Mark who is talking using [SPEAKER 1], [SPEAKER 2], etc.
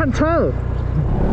[SPEAKER 1] can't tell.